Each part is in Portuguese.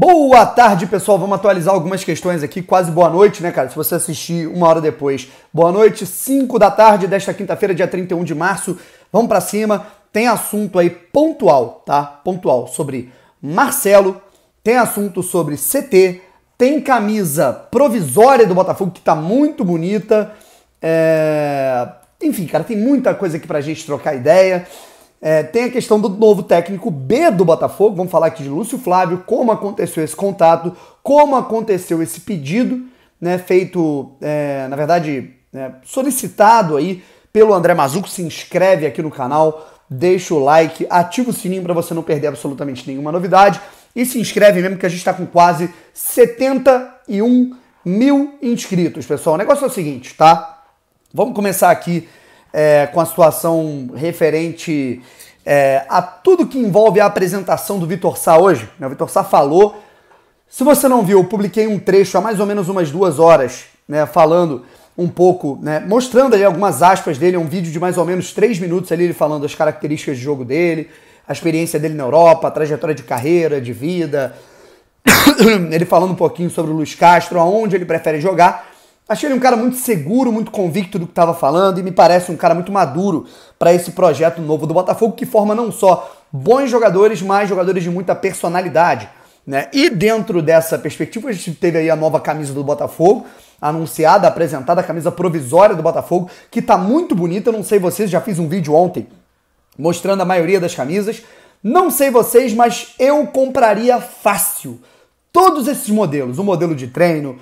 Boa tarde, pessoal. Vamos atualizar algumas questões aqui. Quase boa noite, né, cara? Se você assistir uma hora depois. Boa noite, 5 da tarde desta quinta-feira, dia 31 de março. Vamos para cima. Tem assunto aí pontual, tá? Pontual sobre Marcelo. Tem assunto sobre CT. Tem camisa provisória do Botafogo que tá muito bonita. É... Enfim, cara, tem muita coisa aqui pra gente trocar ideia. É, tem a questão do novo técnico B do Botafogo, vamos falar aqui de Lúcio Flávio, como aconteceu esse contato, como aconteceu esse pedido, né, feito, é, na verdade, é, solicitado aí pelo André Mazuco, se inscreve aqui no canal, deixa o like, ativa o sininho para você não perder absolutamente nenhuma novidade e se inscreve mesmo que a gente está com quase 71 mil inscritos, pessoal. O negócio é o seguinte, tá? Vamos começar aqui é, com a situação referente é, a tudo que envolve a apresentação do Vitor Sá hoje. Né? O Vitor Sá falou. Se você não viu, eu publiquei um trecho há mais ou menos umas duas horas, né, falando um pouco, né, mostrando ali algumas aspas dele, um vídeo de mais ou menos três minutos ali, ele falando as características de jogo dele, a experiência dele na Europa, a trajetória de carreira, de vida, ele falando um pouquinho sobre o Luiz Castro, aonde ele prefere jogar. Achei ele um cara muito seguro, muito convicto do que estava falando e me parece um cara muito maduro para esse projeto novo do Botafogo que forma não só bons jogadores, mas jogadores de muita personalidade. Né? E dentro dessa perspectiva, a gente teve aí a nova camisa do Botafogo, anunciada, apresentada, a camisa provisória do Botafogo, que está muito bonita. Não sei vocês, já fiz um vídeo ontem mostrando a maioria das camisas. Não sei vocês, mas eu compraria fácil todos esses modelos. O modelo de treino,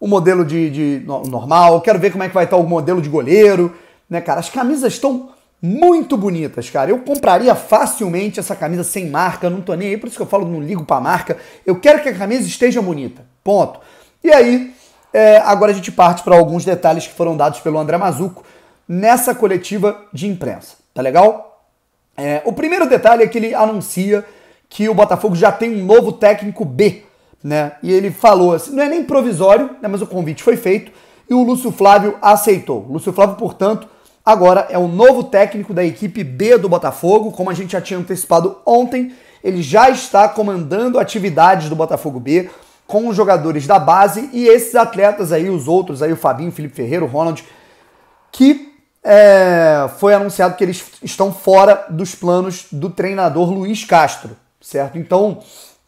o modelo de, de normal, quero ver como é que vai estar o modelo de goleiro, né, cara? As camisas estão muito bonitas, cara. Eu compraria facilmente essa camisa sem marca, não tô nem aí, por isso que eu falo, não ligo pra marca. Eu quero que a camisa esteja bonita. Ponto. E aí, é, agora a gente parte para alguns detalhes que foram dados pelo André Mazuco nessa coletiva de imprensa. Tá legal? É, o primeiro detalhe é que ele anuncia que o Botafogo já tem um novo técnico B né? E ele falou assim, não é nem provisório, né, mas o convite foi feito e o Lúcio Flávio aceitou. O Lúcio Flávio, portanto, agora é o novo técnico da equipe B do Botafogo, como a gente já tinha antecipado ontem, ele já está comandando atividades do Botafogo B com os jogadores da base e esses atletas aí, os outros aí, o Fabinho, o Felipe Ferreira, o Ronald, que é, foi anunciado que eles estão fora dos planos do treinador Luiz Castro, certo? Então,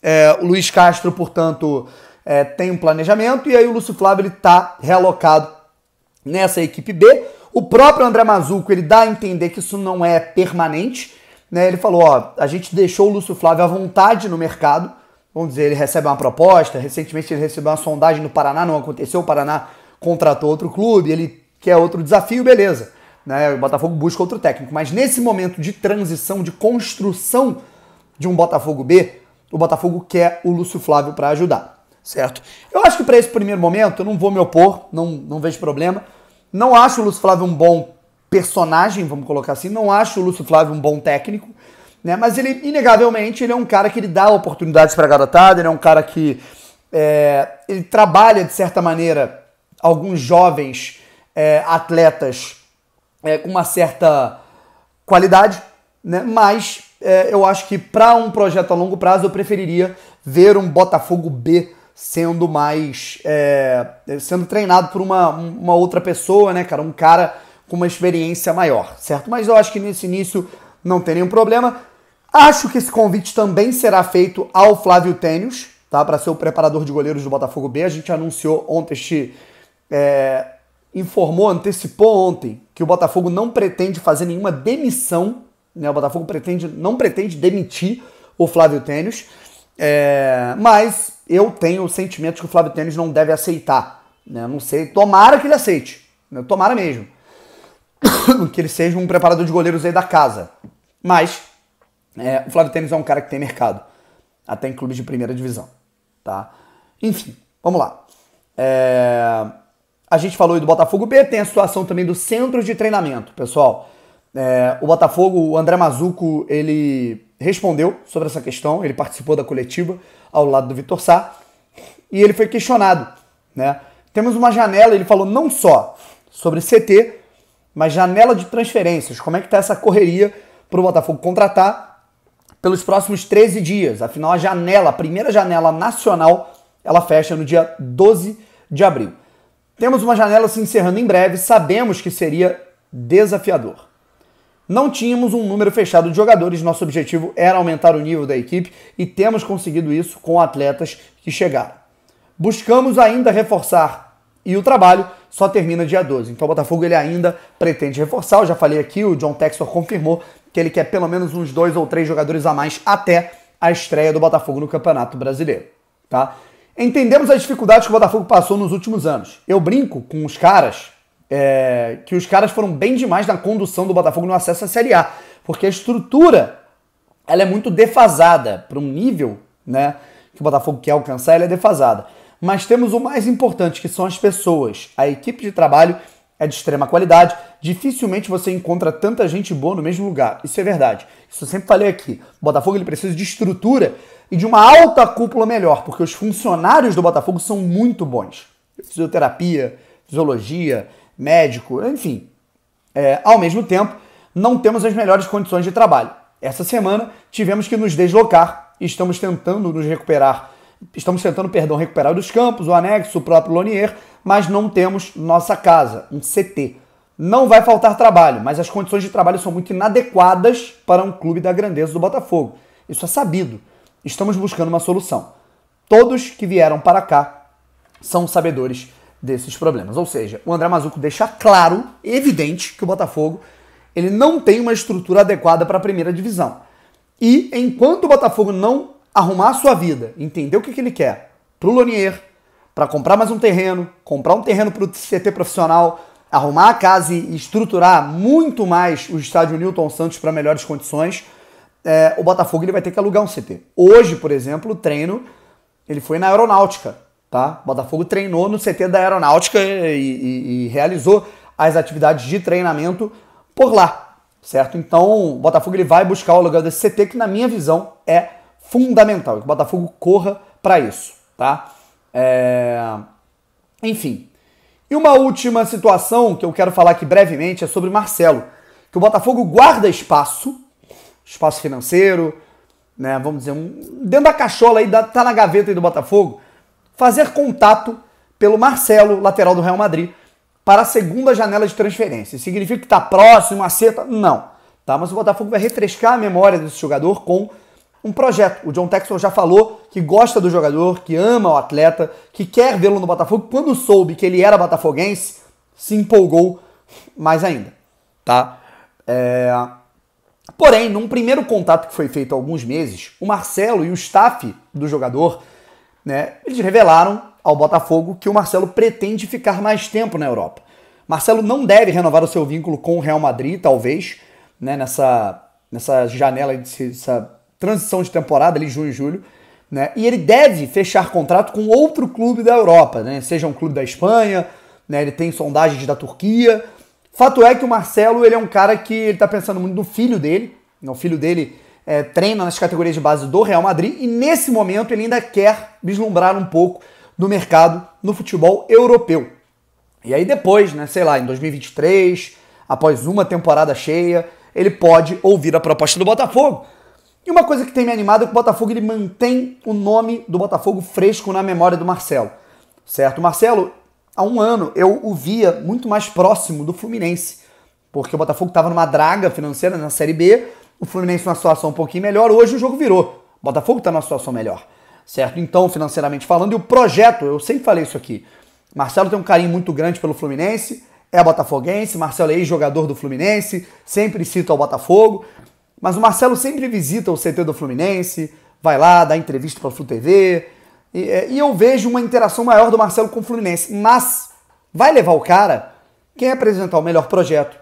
é, o Luiz Castro, portanto, é, tem um planejamento e aí o Lúcio Flávio está realocado nessa equipe B. O próprio André Mazuco ele dá a entender que isso não é permanente. Né? Ele falou: ó, a gente deixou o Lúcio Flávio à vontade no mercado. Vamos dizer, ele recebe uma proposta. Recentemente ele recebeu uma sondagem no Paraná, não aconteceu. O Paraná contratou outro clube, ele quer outro desafio, beleza. Né? O Botafogo busca outro técnico. Mas nesse momento de transição, de construção de um Botafogo B, o Botafogo quer o Lúcio Flávio para ajudar, certo? Eu acho que para esse primeiro momento eu não vou me opor, não, não vejo problema. Não acho o Lúcio Flávio um bom personagem, vamos colocar assim, não acho o Lúcio Flávio um bom técnico, né? Mas ele, inegavelmente, ele é um cara que ele dá oportunidades para a garotada, ele é um cara que é, ele trabalha, de certa maneira, alguns jovens é, atletas é, com uma certa qualidade, né? Mas é, eu acho que para um projeto a longo prazo eu preferiria ver um Botafogo B sendo mais. É, sendo treinado por uma, uma outra pessoa, né, cara? Um cara com uma experiência maior, certo? Mas eu acho que nesse início não tem nenhum problema. Acho que esse convite também será feito ao Flávio Tênios, tá? Para ser o preparador de goleiros do Botafogo B. A gente anunciou ontem, este, é, informou, antecipou ontem que o Botafogo não pretende fazer nenhuma demissão né? O Botafogo pretende, não pretende demitir o Flávio Tênis, é, mas eu tenho o sentimento que o Flávio Tênis não deve aceitar. Né? Não sei, tomara que ele aceite. Né? Tomara mesmo. que ele seja um preparador de goleiros aí da casa. Mas é, o Flávio Tênis é um cara que tem mercado. Até em clubes de primeira divisão. Tá? Enfim, vamos lá. É, a gente falou aí do Botafogo B, tem a situação também do centro de treinamento, pessoal. É, o Botafogo, o André Mazuco, ele respondeu sobre essa questão, ele participou da coletiva ao lado do Vitor Sá e ele foi questionado. Né? Temos uma janela, ele falou não só sobre CT, mas janela de transferências. Como é que está essa correria para o Botafogo contratar pelos próximos 13 dias. Afinal, a janela, a primeira janela nacional, ela fecha no dia 12 de abril. Temos uma janela se encerrando em breve, sabemos que seria desafiador. Não tínhamos um número fechado de jogadores, nosso objetivo era aumentar o nível da equipe e temos conseguido isso com atletas que chegaram. Buscamos ainda reforçar e o trabalho só termina dia 12. Então o Botafogo ele ainda pretende reforçar. Eu já falei aqui, o John Textor confirmou que ele quer pelo menos uns dois ou três jogadores a mais até a estreia do Botafogo no Campeonato Brasileiro. Tá? Entendemos as dificuldades que o Botafogo passou nos últimos anos. Eu brinco com os caras é, que os caras foram bem demais na condução do Botafogo no acesso à Série A, porque a estrutura ela é muito defasada para um nível né, que o Botafogo quer alcançar, ela é defasada. Mas temos o mais importante, que são as pessoas. A equipe de trabalho é de extrema qualidade. Dificilmente você encontra tanta gente boa no mesmo lugar. Isso é verdade. Isso eu sempre falei aqui. O Botafogo ele precisa de estrutura e de uma alta cúpula melhor, porque os funcionários do Botafogo são muito bons. Fisioterapia, fisiologia, médico, enfim. É, ao mesmo tempo, não temos as melhores condições de trabalho. Essa semana tivemos que nos deslocar estamos tentando nos recuperar Estamos tentando, perdão, recuperar dos campos, o anexo, o próprio Lonier, mas não temos nossa casa, um CT. Não vai faltar trabalho, mas as condições de trabalho são muito inadequadas para um clube da grandeza do Botafogo. Isso é sabido. Estamos buscando uma solução. Todos que vieram para cá são sabedores desses problemas. Ou seja, o André Mazuco deixa claro, evidente, que o Botafogo ele não tem uma estrutura adequada para a primeira divisão. E enquanto o Botafogo não arrumar a sua vida, entender o que, que ele quer pro Lonier, para comprar mais um terreno, comprar um terreno para o CT profissional, arrumar a casa e estruturar muito mais o estádio Newton Santos para melhores condições, é, o Botafogo ele vai ter que alugar um CT. Hoje, por exemplo, o treino ele foi na aeronáutica, tá? Botafogo treinou no CT da aeronáutica e, e, e realizou as atividades de treinamento por lá, certo? Então, o Botafogo ele vai buscar o aluguel desse CT que, na minha visão, é fundamental que o Botafogo corra para isso, tá? É... Enfim. E uma última situação que eu quero falar aqui brevemente é sobre Marcelo, que o Botafogo guarda espaço, espaço financeiro, né? Vamos dizer, um, dentro da cachola aí, da, tá na gaveta aí do Botafogo, fazer contato pelo Marcelo, lateral do Real Madrid, para a segunda janela de transferência. Significa que está próximo, acerta? Não. Tá? Mas o Botafogo vai refrescar a memória desse jogador com um projeto. O John Textor já falou que gosta do jogador, que ama o atleta, que quer vê-lo no Botafogo. Quando soube que ele era botafoguense, se empolgou mais ainda, tá? É... Porém, num primeiro contato que foi feito há alguns meses, o Marcelo e o staff do jogador, né, eles revelaram ao Botafogo que o Marcelo pretende ficar mais tempo na Europa. Marcelo não deve renovar o seu vínculo com o Real Madrid, talvez, né, nessa, nessa janela, essa transição de temporada, ali junho e julho, né? E ele deve fechar contrato com outro clube da Europa, né? Seja um clube da Espanha, né? Ele tem sondagens da Turquia. Fato é que o Marcelo, ele é um cara que ele tá pensando muito no filho dele. Né? O filho dele é, treina nas categorias de base do Real Madrid e nesse momento ele ainda quer vislumbrar um pouco do mercado no futebol europeu. E aí depois, né, sei lá, em 2023, após uma temporada cheia, ele pode ouvir a proposta do Botafogo. E uma coisa que tem me animado é que o Botafogo ele mantém o nome do Botafogo fresco na memória do Marcelo. Certo? Marcelo, há um ano, eu o via muito mais próximo do Fluminense. Porque o Botafogo estava numa draga financeira na Série B, o Fluminense numa situação um pouquinho melhor, hoje o jogo virou. O Botafogo está numa situação melhor. Certo? Então, financeiramente falando, e o projeto, eu sempre falei isso aqui. Marcelo tem um carinho muito grande pelo Fluminense, é botafoguense, Marcelo é ex-jogador do Fluminense, sempre cita o Botafogo. Mas o Marcelo sempre visita o CT do Fluminense, vai lá, dá entrevista para a Flu TV. E, é, e, eu vejo uma interação maior do Marcelo com o Fluminense. Mas vai levar o cara quem apresentar o melhor projeto,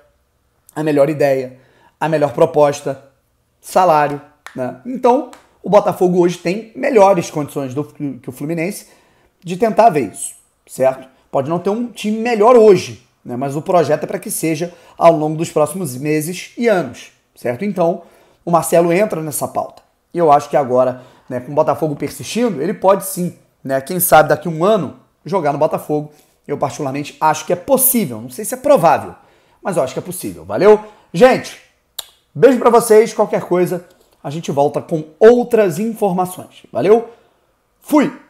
a melhor ideia, a melhor proposta, salário. Né? Então, o Botafogo hoje tem melhores condições do que o Fluminense de tentar ver isso, certo? Pode não ter um time melhor hoje, né? mas o projeto é para que seja ao longo dos próximos meses e anos certo? Então, o Marcelo entra nessa pauta. E eu acho que agora, né, com o Botafogo persistindo, ele pode sim, né, quem sabe daqui a um ano, jogar no Botafogo. Eu particularmente acho que é possível. Não sei se é provável, mas eu acho que é possível. Valeu? Gente, beijo para vocês. Qualquer coisa, a gente volta com outras informações. Valeu? Fui!